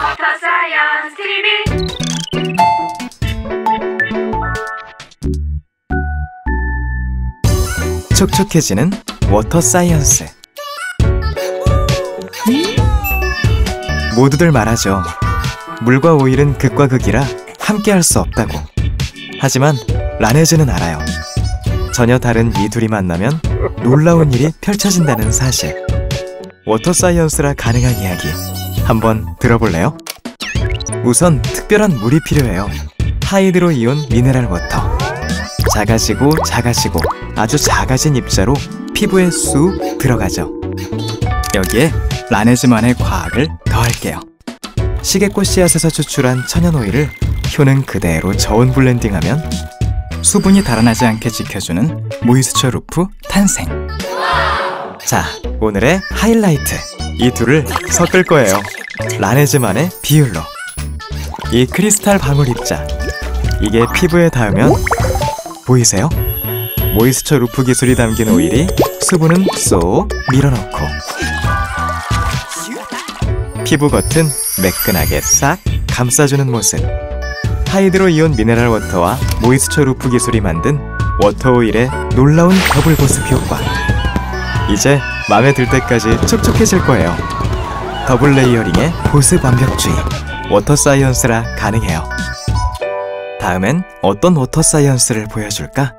water science TV 촉촉해지는 water science. 모두들 말하죠. 물과 오일은 극과 극이라 함께 할 수 없다고. 하지만 라네즈는 알아요. 전혀 다른 이 둘이 만나면 놀라운 일이 펼쳐진다는 사실. water science라 가능한 이야기. 한번 들어볼래요? 우선 특별한 물이 필요해요. hydro ion mineral water. 작아지고 작아지고 아주 작아진 입자로 피부에 쑥 들어가죠. 여기에 라네즈만의 과학을 더할게요. 시계꽃 씨앗에서 추출한 천연 오일을 효능 그대로 저온 blending하면 수분이 달아나지 않게 지켜주는 moisture loop 탄생. 자, 오늘의 하이라이트. 이 둘을 섞을 거예요. 라네즈만의 비율로. 이 크리스탈 방울 입자. 이게 피부에 닿으면 보이세요? moisture loop 기술이 담긴 오일이 수분은 쏙 밀어넣고 피부 겉은 매끈하게 싹 감싸주는 모습 hydro ion mineral water와 moisture loop 기술이 만든 water oil의 놀라운 더블 보습 효과 이제 마음에 들 때까지 촉촉해질 거예요 double layering의 보습 완벽주의 water science라 가능해요 다음엔 어떤 water science를 보여줄까?